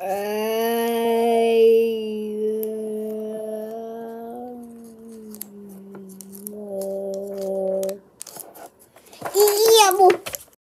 E eu